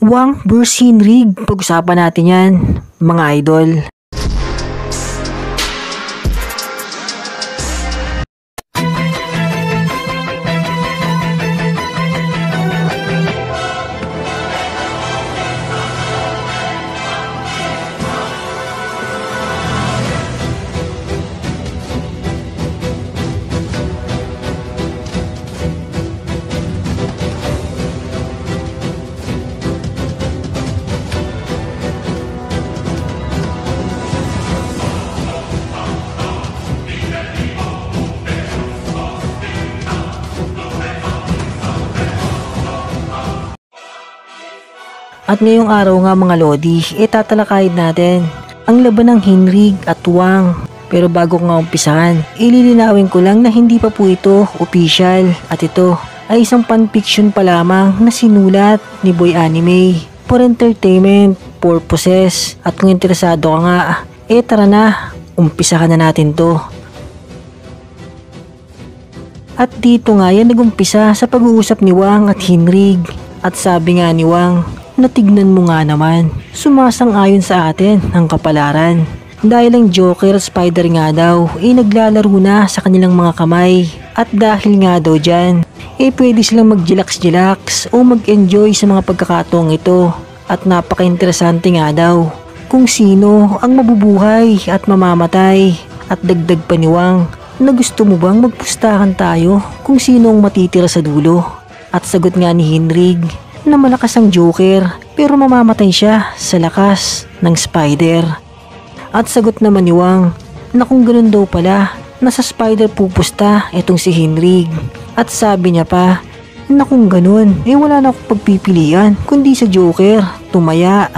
Wang versus Hinrig. Pag-usapan natin yan, mga idol. At ngayong araw nga mga Lodi, itatalakayin natin ang laban ng Hinrig at Wang. Pero bago nga umpisahan, ililinawin ko lang na hindi pa po ito official at ito ay isang fanfiction pa lamang na sinulat ni Boy Anime for entertainment purposes at kung interesado ka nga, eh tara na, umpisahan na natin to. At dito nga yan nagumpisa sa pag-uusap ni Wang at Hinrig at sabi nga ni Wang na tignan mo nga naman, sumasang-ayon sa atin ang kapalaran. Dahil ang Joker Spider nga daw ay naglalaro na sa kanilang mga kamay. At dahil nga daw dyan, eh pwede silang mag-jilax-jilax o mag-enjoy sa mga pagkakataong ito. At napaka-interesante nga daw kung sino ang mabubuhay at mamamatay at dagdag pa ni Wang na gusto mo bang magpustahan tayo kung sino ang matitira sa dulo? At sagot nga ni Henrig na malakas ang Joker pero mamamatay siya sa lakas ng Spider. At sagot naman ni Wang na kung ganun daw pala, nasa Spider pupusta itong si Henrig. At sabi niya pa na kung ganun, eh wala na akong pagpipilian kundi sa Joker, tumaya.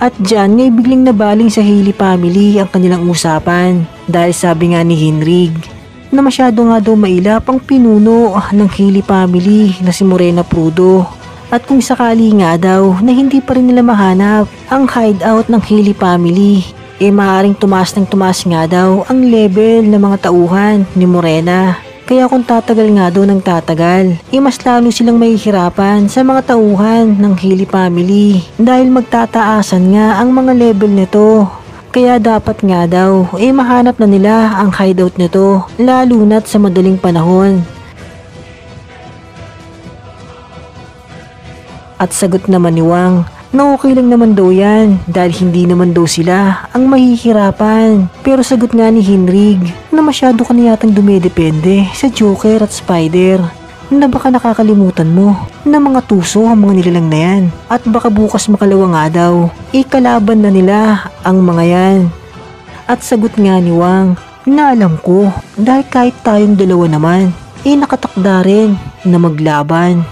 At dyan ngay bigling nabaling sa Haley family ang kanilang usapan dahil sabi nga ni Henrig na masyado nga daw mailap ang pinuno ng Haley family na si Morena Prudo. At kung sakali nga daw na hindi pa rin nila mahanap ang hideout ng Haley family, eh maaaring tumaas ng tumaas nga daw ang level ng mga tauhan ni Morena. Kaya kung tatagal nga daw ng tatagal, eh mas lalo silang mahihirapan sa mga tauhan ng Haley family dahil magtataasan nga ang mga level nito kaya dapat nga daw, eh mahanap na nila ang hideout nito, lalo na't sa madaling panahon. At sagot naman ni Wang, na okay lang naman daw yan dahil hindi naman daw sila ang mahihirapan. Pero sagot nga ni Henrig na masyado ka na yatang dumedepende sa Joker at Spider na baka nakakalimutan mo na mga tuso ang mga nilalang na yan. At baka bukas makalawa nga daw, ikalaban na nila ang mga yan. At sagot nga ni Wang, na alam ko dahil kahit tayong dalawa naman, eh nakatakda rin na maglaban.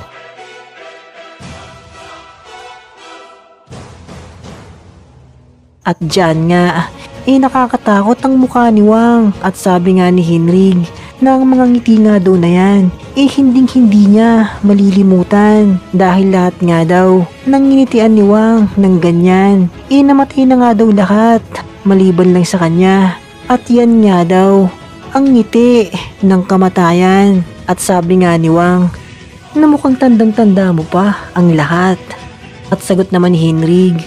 At dyan nga, eh nakakatakot ang mukha ni Wang at sabi nga ni Henrig na ang mga ngiti nga daw na yan, eh hinding hindi niya malilimutan dahil lahat nga daw nanginitian ni Wang ng ganyan. Eh namatay na nga daw lahat maliban lang sa kanya at yan nga daw ang ngiti ng kamatayan at sabi nga ni Wang na mukhang tandang-tanda mo pa ang lahat. At sagot naman ni Henrig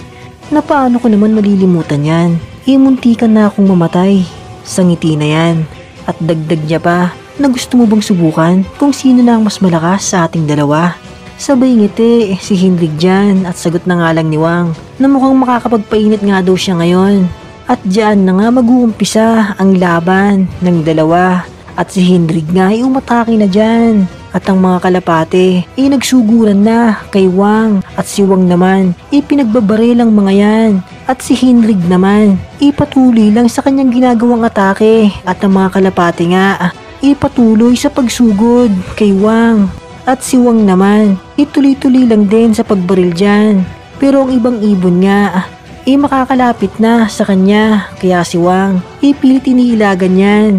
na paano ko naman malilimutan yan. Imunti ka na akong mamatay sa ngiti na yan. At dagdag niya pa na gusto mo bang subukan kung sino na ang mas malakas sa ating dalawa? Sabay ngiti si Hendrik dyan at sagot na nga lang ni Wang na mukhang makakapagpainit nga daw siya ngayon. At dyan na nga mag-uumpisa ang laban ng dalawa at si Hendrik nga ay umatake na dyan. At ang mga kalapate ay nagsuguran na kay Wang at si Wang naman ay pinagbabaril ang mga yan. At si Henrig naman ipatuloy lang sa kanyang ginagawang atake at ang mga kalapate nga ipatuloy sa pagsugod kay Wang. At si Wang naman ituloy-tuloy lang din sa pagbaril dyan. Pero ang ibang ibon nga ay makakalapit na sa kanya kaya si Wang ipilit iniilagan yan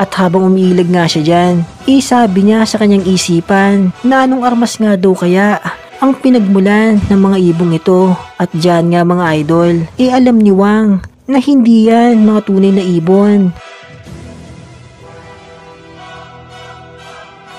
at habang umiilag nga siya dyan, isabi niya sa kanyang isipan na anong armas nga daw kaya ang pinagmulan ng mga ibong ito. At dyan nga mga idol, e alam ni Wang na hindi yan mga tunay na ibon.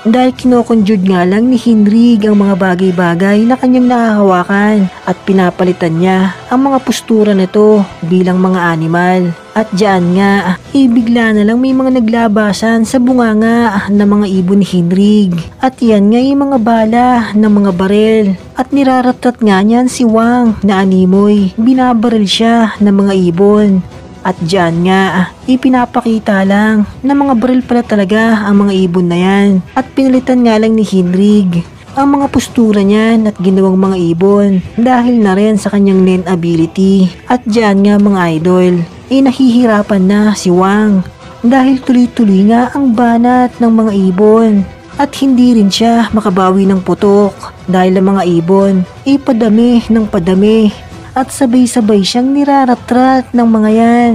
Dahil kinokonjured nga lang ni Hinrig ang mga bagay-bagay na kanyang nakahawakan at pinapalitan niya ang mga postura nito bilang mga animal. At diyan nga, ibigla na lang may mga naglabasan sa bunganga ng mga ibon ni Hinrig. At yan nga yung mga bala ng mga barel. At niraratat nga niyan si Wang na animoy. Binabaril siya ng mga ibon. At diyan nga, ipinapakita lang na mga baril pala talaga ang mga ibon na yan. At pinalitan nga lang ni Hinrig ang mga postura niyan at ginawang mga ibon dahil na rin sa kanyang nen ability. At diyan nga mga idol, eh nahihirapan na si Wang dahil tuloy-tuloy nga ang banat ng mga ibon at hindi rin siya makabawi ng putok dahil ang mga ibon ay padami ng padami at sabay-sabay siyang niraratrat ng mga yan.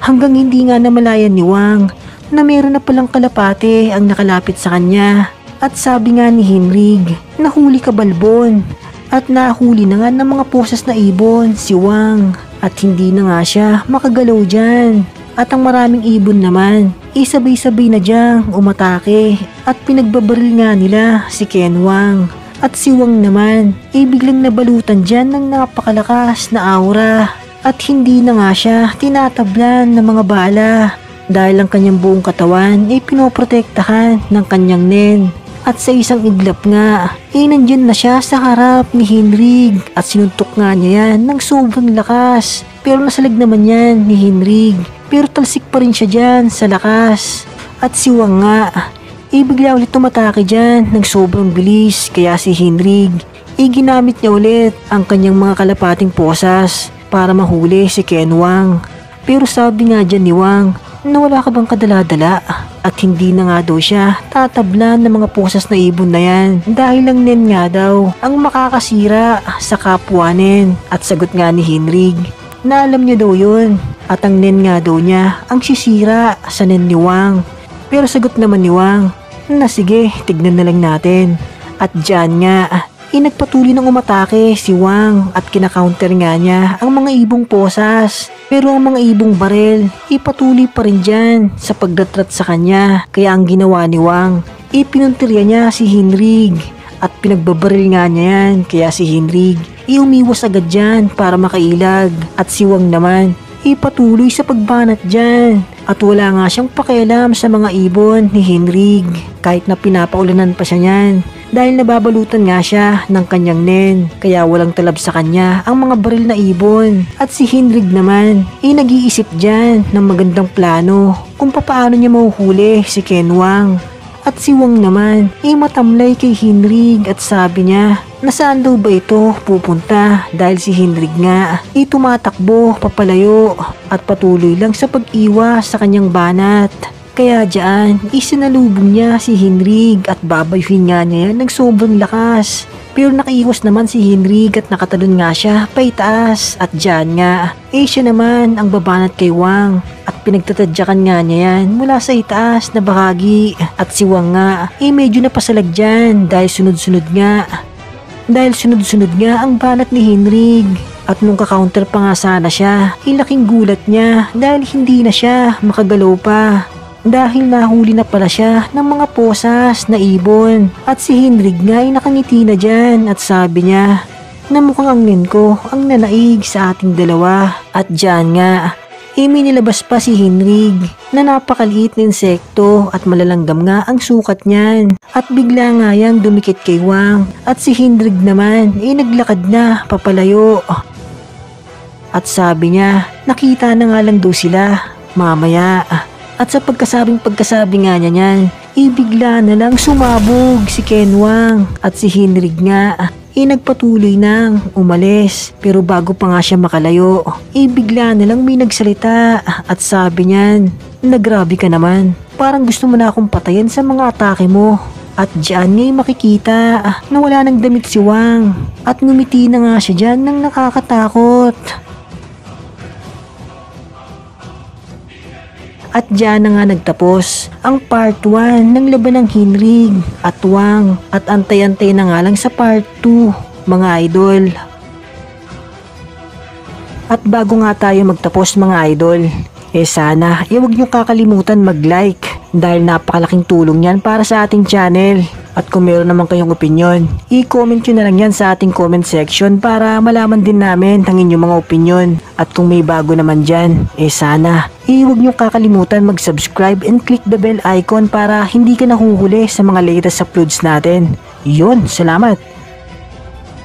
Hanggang hindi nga namalayan ni Wang na meron na palang kalapate ang nakalapit sa kanya at sabi nga ni Henrig, nahuli ka balbon at nahuli na nga ng mga posas na ibon si Wang at hindi na nga siya makagalaw dyan. At ang maraming ibon naman, isabay-sabay na diyang umatake at pinagbabaril nga nila si Ken Wang. At si Wang naman, ay biglang nabalutan dyan ng napakalakas na aura at hindi na nga siya tinatablan ng mga bala dahil ang kanyang buong katawan ay pinoprotektahan ng kanyang nen. At sa isang iglap nga, eh nandyan na siya sa harap ni Henrig at sinuntok nga niya yan ng sobrang lakas. Pero nasalag naman yan ni Henrig. Pero talsik pa rin siya dyan sa lakas. At si Wang nga, eh bigla ulit tumatake dyan. Ng sobrang bilis. Kaya si Henrig, eh ginamit niya ulit ang kanyang mga kalapating posas para mahuli si Ken Wang. Pero sabi nga dyan ni Wang, na wala ka bang kadala-dala at hindi na nga daw siya tatablan ng mga posas na ibon na yan dahil lang nen nga daw ang makakasira sa kapwanin at sagot nga ni Henrig na alam niya daw yun at ang nen nga daw niya ang sisira sa nen ni Wang. Pero sagot naman ni Wang na sige tignan na lang natin at dyan nga Inagpatuloy ng umatake si Wang at kinakounter nga niya ang mga ibong posas. Pero ang mga ibong barel, ipatuloy pa rin dyan sa pagdatrat sa kanya. Kaya ang ginawa ni Wang, ipinuntirya niya si Hinrig at pinagbabaril nga niya yan. Kaya si Hinrig, iumiwas agad dyan para makailag. At si Wang naman, ipatuloy sa pagbanat dyan. At wala nga siyang pakialam sa mga ibon ni Henrig. Kahit na pinapaulanan pa siya niyan dahil nababalutan nga siya ng kanyang nen kaya walang talab sa kanya ang mga baril na ibon. At si Henrig naman ay nag-iisip dyan ng magandang plano kung paano niya mahuhuli si Ken Wang. At si Wang naman ay matamlay kay Henrig at sabi niya nasaan daw ba ito pupunta dahil si Henrig nga ay tumatakbo papalayo at patuloy lang sa pag-iwas sa kanyang banat. Kaya dyan, isinalubong niya si Henrig at babayuhin nga niya ng sobrang lakas. Pero nakaiwas naman si Henrig at nakatalon nga siya paitaas at dyan nga. Eh siya naman ang babanat kay Wang at pinagtatadyakan nga niya yan mula sa itaas na bahagi. At si Wang nga, eh medyo napasalag dyan dahil sunod-sunod nga. Dahil sunod-sunod nga ang banat ni Henrig. At nung ka-counter pa nga sana siya, ilaking gulat niya dahil hindi na siya makagalaw pa dahil nahuli na pala siya ng mga posas na ibon. At si Henrig nga ay nakangiti na dyan at sabi niya na mukhang ang ko ang nanaig sa ating dalawa. At dyan nga, Imi nilabas pa si Henrig na napakaliit na insekto at malalanggam nga ang sukat niyan. At bigla nga yang dumikit kay Wang at si Henrig naman ay naglakad na papalayo. At sabi niya, nakita na nga lang daw sila mamaya. At sa pagkasabing pagkasabi nga niya niyan, ibigla na lang sumabog si Ken Wang at si Henrig nga. Eh nagpatuloy nang umalis pero bago pa nga siya makalayo, eh bigla na lang may nagsalita at sabi niyan, nagrabe ka naman, parang gusto mo na akong patayin sa mga atake mo. At diyan nga'y makikita na wala nang damit si Wang at ngumiti na nga siya dyan ng nakakatakot. At diyan na nga nagtapos ang part 1 ng laban ng Hinrig at Wang at antay-antay na nga lang sa part 2 mga idol. At bago nga tayo magtapos mga idol, Eh sana, eh huwag nyo kakalimutan mag-like dahil napakalaking tulong yan para sa ating channel. At kung meron naman kayong opinion, i-comment nyo na lang yan sa ating comment section para malaman din namin ang inyong mga opinion. At kung may bago naman dyan, eh sana, eh huwag nyo kakalimutan mag-subscribe and click the bell icon para hindi ka nahuhuli sa mga latest uploads natin. Yun, salamat!